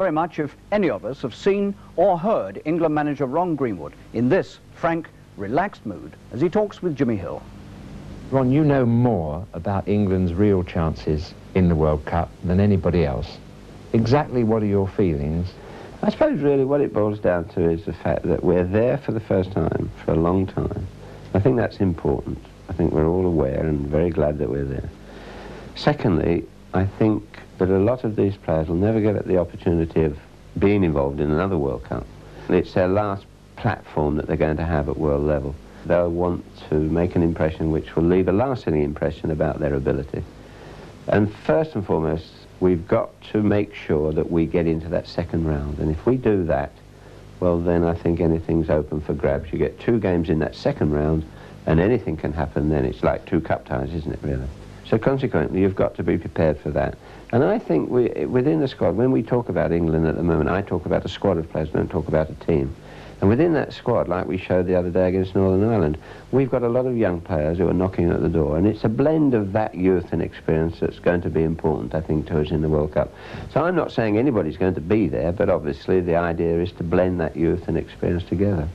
very much if any of us have seen or heard England manager Ron Greenwood in this frank, relaxed mood as he talks with Jimmy Hill. Ron, you know more about England's real chances in the World Cup than anybody else. Exactly what are your feelings? I suppose really what it boils down to is the fact that we're there for the first time for a long time. I think that's important. I think we're all aware and very glad that we're there. Secondly, I think that a lot of these players will never get the opportunity of being involved in another World Cup. It's their last platform that they're going to have at world level. They'll want to make an impression which will leave a lasting impression about their ability. And first and foremost, we've got to make sure that we get into that second round. And if we do that, well, then I think anything's open for grabs. You get two games in that second round, and anything can happen then. It's like two cup ties, isn't it, really? So consequently, you've got to be prepared for that. And I think we, within the squad, when we talk about England at the moment, I talk about a squad of players, don't talk about a team. And within that squad, like we showed the other day against Northern Ireland, we've got a lot of young players who are knocking at the door. And it's a blend of that youth and experience that's going to be important, I think, to us in the World Cup. So I'm not saying anybody's going to be there, but obviously the idea is to blend that youth and experience together.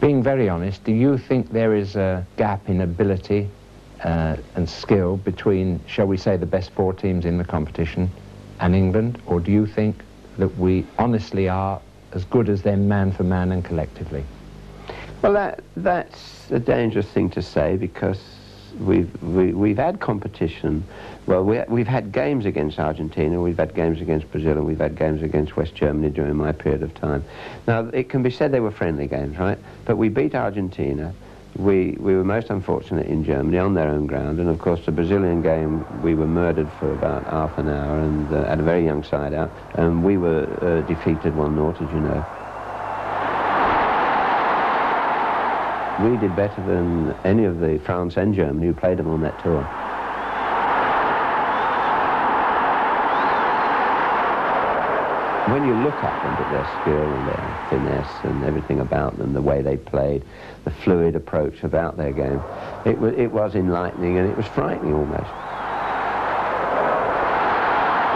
Being very honest, do you think there is a gap in ability uh, and skill between, shall we say, the best four teams in the competition and England? Or do you think that we honestly are as good as them man for man and collectively? Well, that, that's a dangerous thing to say because we've, we, we've had competition. Well, we, we've had games against Argentina, we've had games against Brazil, and we've had games against West Germany during my period of time. Now, it can be said they were friendly games, right? But we beat Argentina. We, we were most unfortunate in Germany on their own ground, and of course the Brazilian game we were murdered for about half an hour and uh, had a very young side out, and we were uh, defeated 1-0, as you know. We did better than any of the France and Germany who played them on that tour. When you look at them, at their skill and their finesse and everything about them, the way they played, the fluid approach about their game, it, was it was enlightening and it was frightening almost.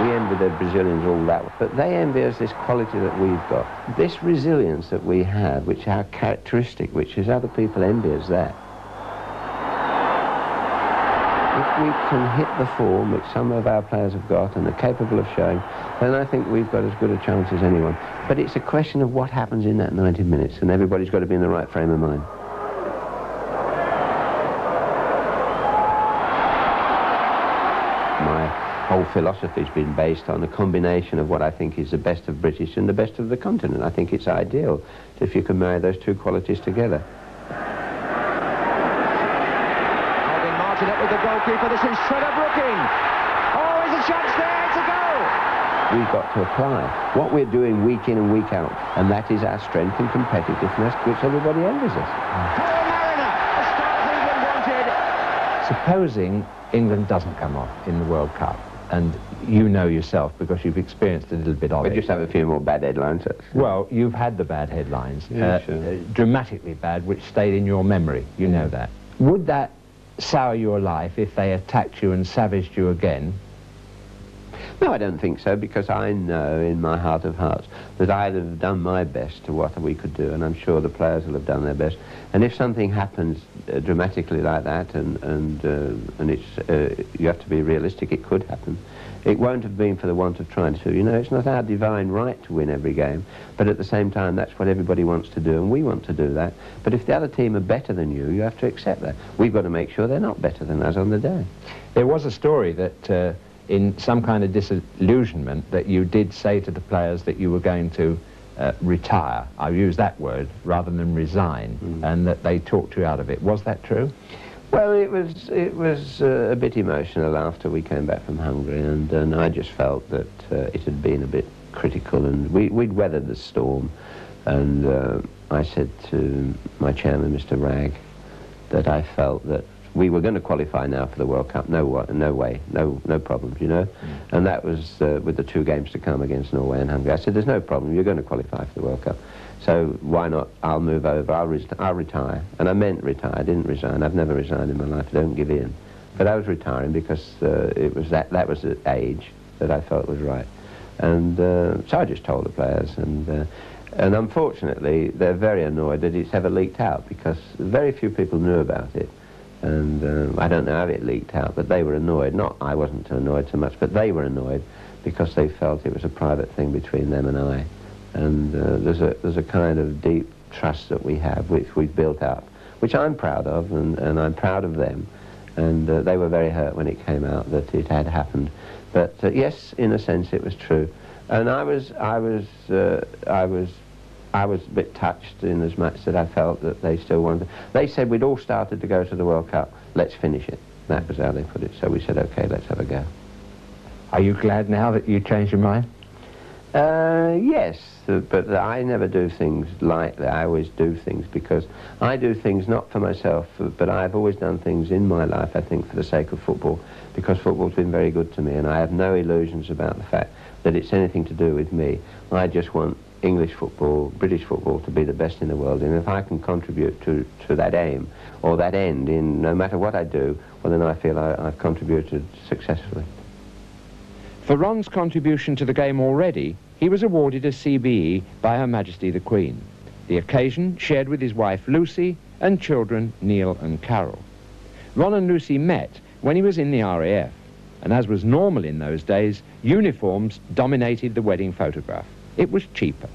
We envy the Brazilians all that, but they envy us this quality that we've got. This resilience that we have, which is our characteristic, which is other people envy us that. If we can hit the form which some of our players have got and are capable of showing, then I think we've got as good a chance as anyone. But it's a question of what happens in that 90 minutes, and everybody's got to be in the right frame of mind. My whole philosophy's been based on a combination of what I think is the best of British and the best of the continent. I think it's ideal if you can marry those two qualities together. Holding Martin up with the goalkeeper. This is Trevor Brooking. Oh, is a chance there to go. We've got to apply what we're doing week in and week out, and that is our strength and competitiveness, which everybody envies us. Paul Mariner, the start England wanted. Supposing England doesn't come off in the World Cup, and you know yourself because you've experienced a little bit of it. We it. just have a few more bad headlines. Well, you've had the bad headlines, Yeah, uh, sure. uh, dramatically bad, which stayed in your memory. You know that. Would that sour your life if they attacked you and savaged you again? No, I don't think so, because I know in my heart of hearts that I'd have done my best to what we could do, and I'm sure the players will have done their best. And if something happens uh, dramatically like that, and and uh, and it's uh, you have to be realistic, it could happen. It won't have been for the want of trying to. You know, it's not our divine right to win every game, but at the same time, that's what everybody wants to do, and we want to do that. But if the other team are better than you, you have to accept that. We've got to make sure they're not better than us on the day. There was a story that uh, in some kind of disillusionment that you did say to the players that you were going to uh, retire. I use that word rather than resign, and that they talked you out of it. Was that true? Well, it was it was uh, a bit emotional after we came back from Hungary, and, and I just felt that uh, it had been a bit critical, and we, we'd weathered the storm, and uh, I said to my chairman, Mr. Wragg, that I felt that we were going to qualify now for the World Cup. No, no way, no, no problems, you know. And that was uh, with the two games to come against Norway and Hungary. I said, "There's no problem. You're going to qualify for the World Cup. So why not? I'll move over. I'll, res- I'll retire." And I meant retire. I didn't resign. I've never resigned in my life. I don't give in. But I was retiring because uh, it was that that was the age that I felt was right. And uh, so I just told the players, and uh, and unfortunately, they're very annoyed that it's ever leaked out because very few people knew about it. And um, I don't know how it leaked out, but they were annoyed. Not I wasn't annoyed so much, but they were annoyed because they felt it was a private thing between them and I. And uh, there's a there's a kind of deep trust that we have, which we've built up, which I'm proud of, and, and I'm proud of them. And uh, they were very hurt when it came out that it had happened. But uh, yes, in a sense, it was true. And I was I was uh, I was I was a bit touched in as much that I felt that they still wanted. To. They said we'd all started to go to the World Cup. Let's finish it. That was how they put it. So we said, okay, let's have a go. Are you glad now that you changed your mind? Uh, yes, but I never do things like that. I always do things because I do things not for myself, but I've always done things in my life, I think, for the sake of football, because football's been very good to me, and I have no illusions about the fact that it's anything to do with me. I just want English football, British football to be the best in the world. And if I can contribute to, to that aim or that end in no matter what I do, well then I feel I, I've contributed successfully. For Ron's contribution to the game already, he was awarded a CBE by Her Majesty the Queen. The occasion shared with his wife Lucy and children Neil and Carol. Ron and Lucy met when he was in the RAF, and as was normal in those days, uniforms dominated the wedding photograph. It was cheaper.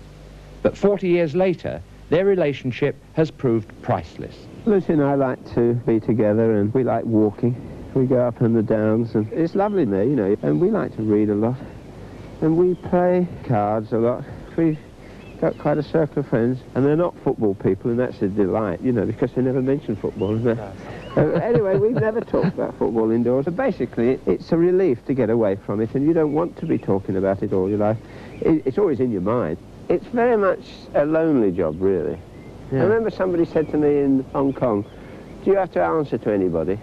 But 40 years later, their relationship has proved priceless. Lucy and I like to be together and we like walking. We go up on the downs and it's lovely there, you know, and we like to read a lot. And we play cards a lot. We've got quite a circle of friends and they're not football people and that's a delight, you know, because they never mention football. No. uh, anyway, we've never talked about football indoors. But basically, it's a relief to get away from it and you don't want to be talking about it all your life it, it's always in your mind. It's very much a lonely job, really. Yeah. I remember somebody said to me in Hong Kong, do you have to answer to anybody?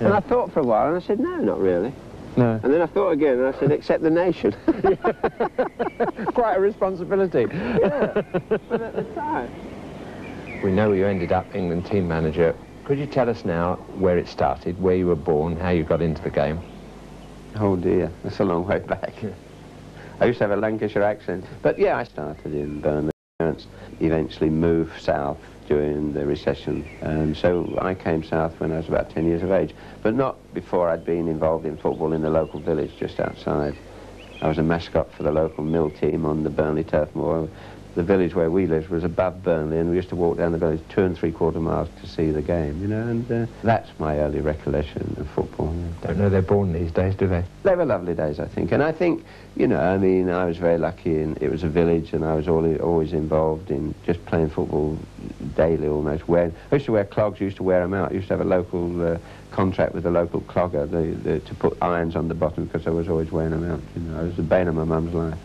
Yeah. And I thought for a while, and I said, no, not really. No. And then I thought again, and I said, except the nation. Quite a responsibility. yeah, but at the time. We know you ended up England team manager. Could you tell us now where it started, where you were born, how you got into the game? Oh dear, that's a long way back. I used to have a Lancashire accent. But yeah, I started in Burnley. Parents eventually moved south during the recession. And so I came south when I was about 10 years of age, but not before I'd been involved in football in the local village just outside. I was a mascot for the local mill team on the Burnley Turf Moor the village where we lived was above Burnley, and we used to walk down the village two and three quarter miles to see the game, you know, and uh, that's my early recollection of football. I Don't know they're born these days, do they? They were lovely days, I think, and I think, you know, I mean, I was very lucky, and it was a village, and I was always involved in just playing football daily almost. Wearing, I used to wear clogs, used to wear them out. I used to have a local uh, contract with a local clogger the, the, to put irons on the bottom because I was always wearing them out. You know, it was the bane of my mum's life.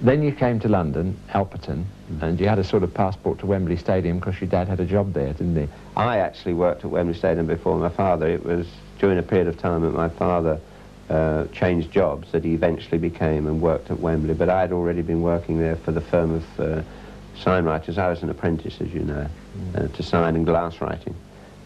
Then you came to London, Alperton, mm. and you had a sort of passport to Wembley Stadium because your dad had a job there, didn't he? I actually worked at Wembley Stadium before my father. It was during a period of time that my father uh, changed jobs that he eventually became and worked at Wembley. But I had already been working there for the firm of uh, sign writers. I was an apprentice, as you know, mm. uh, to sign and glass writing.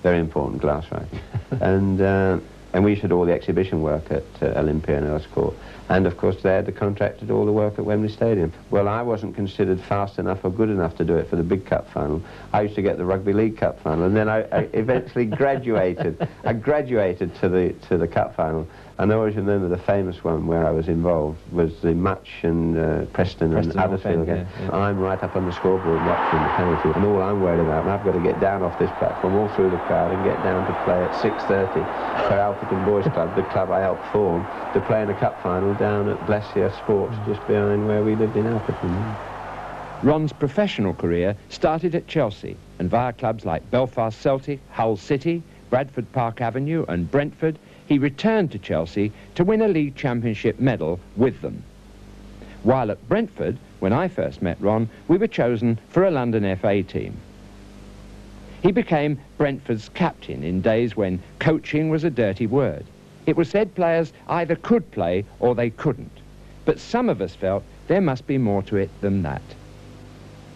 Very important, glass writing. and, uh, and we to do all the exhibition work at uh, Olympia and Earls Court. And of course they had the contract to do all the work at Wembley Stadium. Well, I wasn't considered fast enough or good enough to do it for the big cup final. I used to get the Rugby League Cup final, and then I, I eventually graduated. I graduated to the to the cup final. And I always remember the famous one where I was involved was the match and uh, Preston, Preston, and Huddersfield game. Yeah, yeah. I'm right up on the scoreboard watching the penalty, and all I'm worried about, and I've got to get down off this platform all through the crowd and get down to play at 6.30 for Alperton Boys Club, the club I helped form, to play in a cup final down at Blessier Sports, just behind where we lived in Alperton. Ron's professional career started at Chelsea and via clubs like Belfast Celtic, Hull City, Bradford Park Avenue and Brentford, he returned to Chelsea to win a league championship medal with them. While at Brentford, when I first met Ron, we were chosen for a London FA team. He became Brentford's captain in days when coaching was a dirty word. It was said players either could play or they couldn't. But some of us felt there must be more to it than that.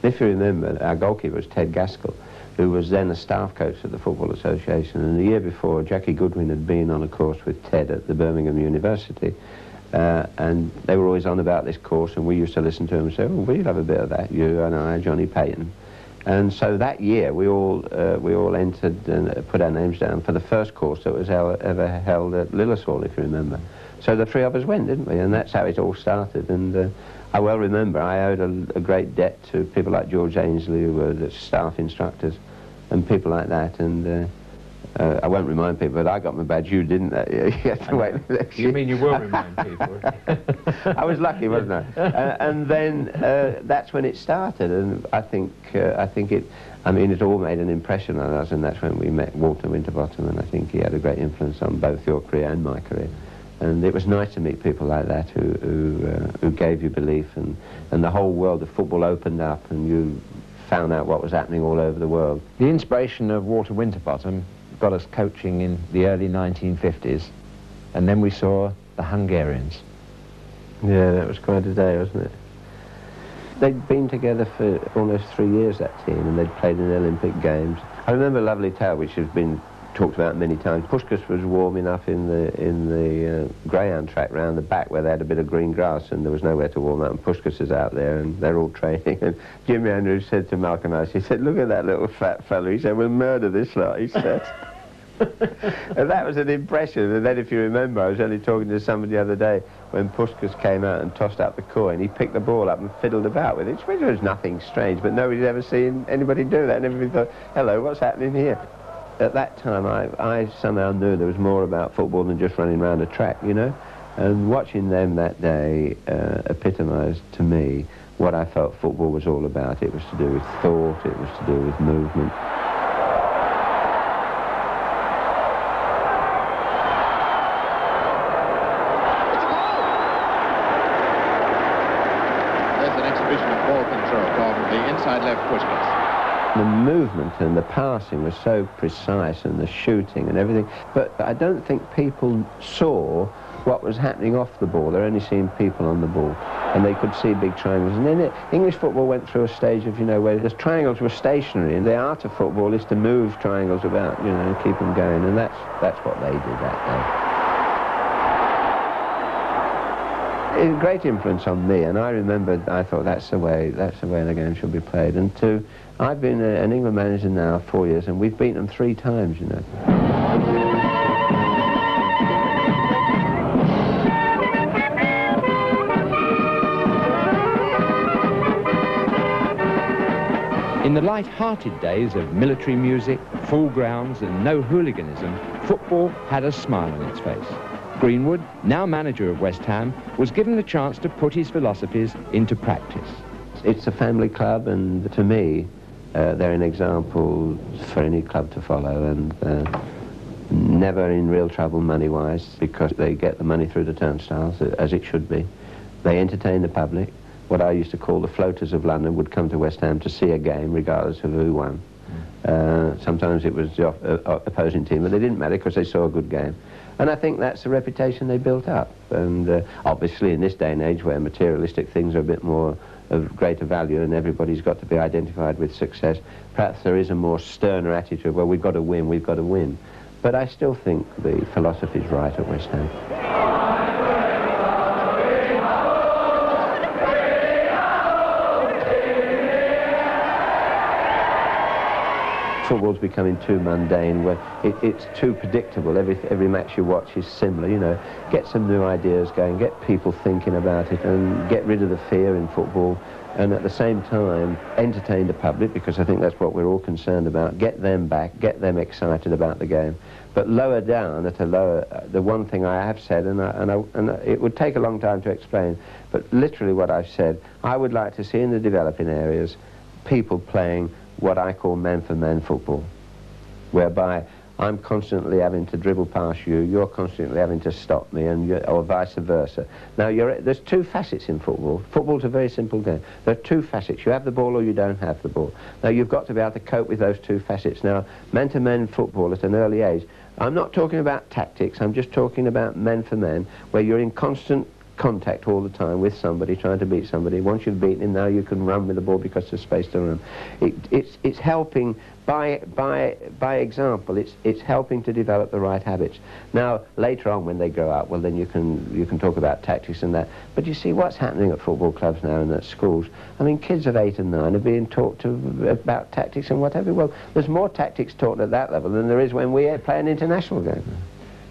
If you remember, our goalkeeper was Ted Gaskell who was then a staff coach at the Football Association. And the year before, Jackie Goodwin had been on a course with Ted at the Birmingham University. Uh, and they were always on about this course, and we used to listen to them and say, oh, we'll have a bit of that, you and I, Johnny Paton. And so that year, we all, uh, we all entered and put our names down for the first course that was ever held at Lilleshall, if you remember. So the three of us went, didn't we? And that's how it all started. And uh, I well remember I owed a, a, great debt to people like George Ainsley, who were the staff instructors, and people like that. And uh, uh, I won't remind people, but I got my badge. You didn't. Uh, you had to wait. you mean you will remind people? I was lucky, wasn't I? Uh, and then uh, that's when it started, and I think uh, I think it. I mean, it all made an impression on us, and that's when we met Walter Winterbottom, and I think he had a great influence on both your career and my career. And it was nice to meet people like that who who, uh, who gave you belief, and and the whole world of football opened up, and you found out what was happening all over the world. The inspiration of Walter Winterbottom got us coaching in the early 1950s, and then we saw the Hungarians. Yeah, that was quite a day, wasn't it? They'd been together for almost three years, that team, and they'd played in the Olympic Games. I remember Lovely Tale, which has been talked about many times. Puskas was warm enough in the in the uh, greyhound track round the back where they had a bit of green grass and there was nowhere to warm up. And Puskas is out there and they're all training. And Jimmy Andrews said to Malcolm Ice, he said, "Look at that little fat fellow." He said, "We'll murder this lot." He said. and that was an impression. And then, if you remember, I was only talking to somebody the other day when Puskas came out and tossed out the coin. He picked the ball up and fiddled about with it, which was nothing strange, but nobody's ever seen anybody do that. And everybody thought, hello, what's happening here? At that time, I, I somehow knew there was more about football than just running around a track, you know? And watching them that day uh, epitomised to me what I felt football was all about. It was to do with thought, it was to do with movement. The movement and the passing was so precise and the shooting and everything, but I don't think people saw what was happening off the ball. They're only seeing people on the ball, and they could see big triangles. And then it, English football went through a stage of, you know, where the triangles were stationary, and the art of football is to move triangles about, you know, and keep them going, and that's, that's what they did that day. A great influence on me, and I remember I thought that's the way that's the way the game should be played. And to I've been a, an England manager now four years, and we've beaten them three times, you know. In the light-hearted days of military music, full grounds and no hooliganism, football had a smile on its face. Greenwood, now manager of West Ham, was given the chance to put his philosophies into practice. It's a family club, and to me, uh, they're an example for any club to follow and uh, never in real trouble money-wise because they get the money through the turnstiles, as it should be. They entertain the public. What I used to call the floaters of London would come to West Ham to see a game regardless of who won. Uh, sometimes it was the uh, opposing team, but they didn't matter because they saw a good game. And I think that's the reputation they built up. And uh, obviously in this day and age where materialistic things are a bit more of greater value and everybody's got to be identified with success. Perhaps there is a more sterner attitude, well, we've got to win, we've got to win. But I still think the philosophy is right at West Ham. Football's becoming too mundane, where it, it's too predictable. Every, every match you watch is similar, you know. Get some new ideas going, get people thinking about it, and get rid of the fear in football, and at the same time, entertain the public, because I think that's what we're all concerned about. Get them back, get them excited about the game. But lower down, at a lower, uh, the one thing I have said, and, I, and, I, and it would take a long time to explain, but literally what I've said, I would like to see in the developing areas people playing what I call man-for-man football, whereby I'm constantly having to dribble past you, you're constantly having to stop me, and or vice versa. Now, there's two facets in football. Football's a very simple game. There are two facets. You have the ball or you don't have the ball. Now, you've got to be able to cope with those two facets. Now, man-to-man -man football at an early age, I'm not talking about tactics, I'm just talking about men for men, where you're in constant contact all the time with somebody, trying to beat somebody. Once you've beaten him, now you can run with the ball because there's space to run. It, it's, it's helping, by, by, by example, it's, it's helping to develop the right habits. Now, later on when they grow up, well, then you can, you can talk about tactics and that. But you see what's happening at football clubs now and at schools. I mean, kids of eight and nine are being taught to, about tactics and whatever. Well, there's more tactics taught at that level than there is when we play an international game.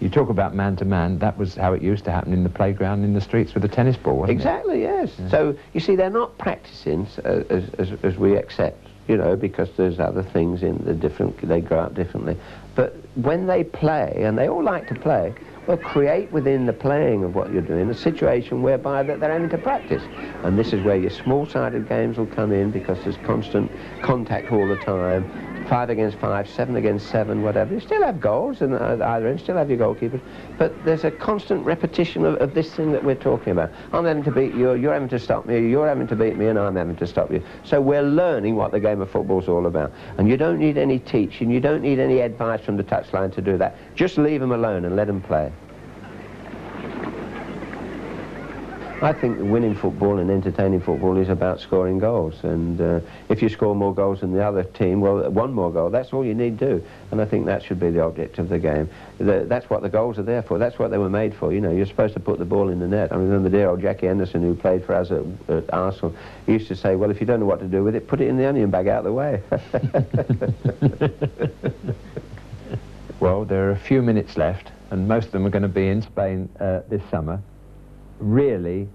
You talk about man-to-man, that was how it used to happen in the playground in the streets with a tennis ball, exactly, it? yes. Yeah. So, you see, they're not practicing uh, as, as, as we accept, you know, because there's other things in the different, they grow up differently. But when they play, and they all like to play, well, create within the playing of what you're doing a situation whereby that they're having to practice. And this is where your small-sided games will come in because there's constant contact all the time five against five, seven against seven, whatever. You still have goals in either end, still have your goalkeepers, but there's a constant repetition of, of, this thing that we're talking about. I'm having to beat you, you're having to stop me, you're having to beat me, and I'm having to stop you. So we're learning what the game of football's all about. And you don't need any teaching, you don't need any advice from the touchline to do that. Just leave them alone and let them play. I think winning football and entertaining football is about scoring goals. And uh, if you score more goals than the other team, well, one more goal, that's all you need to do. And I think that should be the object of the game. The, that's what the goals are there for. That's what they were made for. You know, you're supposed to put the ball in the net. I remember dear old Jackie Henderson, who played for us at, at Arsenal, he used to say, well, if you don't know what to do with it, put it in the onion bag out of the way. well, there are a few minutes left, and most of them are going to be in Spain uh, this summer really,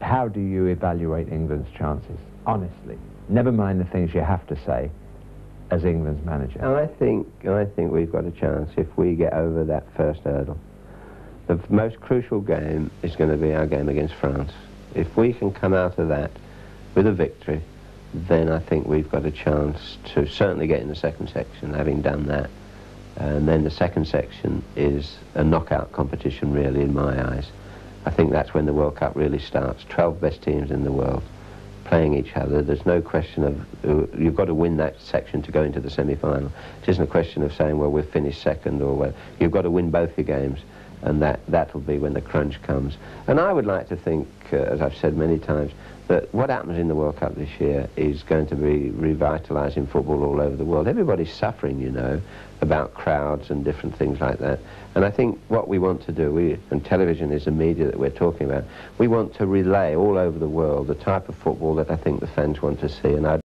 how do you evaluate England's chances? Honestly. Never mind the things you have to say as England's manager. I think, I think we've got a chance if we get over that first hurdle. The most crucial game is going to be our game against France. If we can come out of that with a victory, then I think we've got a chance to certainly get in the second section, having done that. And then the second section is a knockout competition, really, in my eyes. I think that's when the World Cup really starts. 12 best teams in the world playing each other. There's no question of, uh, you've got to win that section to go into the semi-final. It isn't a question of saying, well, we've finished second or well, you've got to win both your games and that, that'll be when the crunch comes. And I would like to think, uh, as I've said many times, that what happens in the World Cup this year is going to be revitalising football all over the world. Everybody's suffering, you know, about crowds and different things like that. And I think what we want to do, we, and television is the media that we're talking about, we want to relay all over the world the type of football that I think the fans want to see. And I'd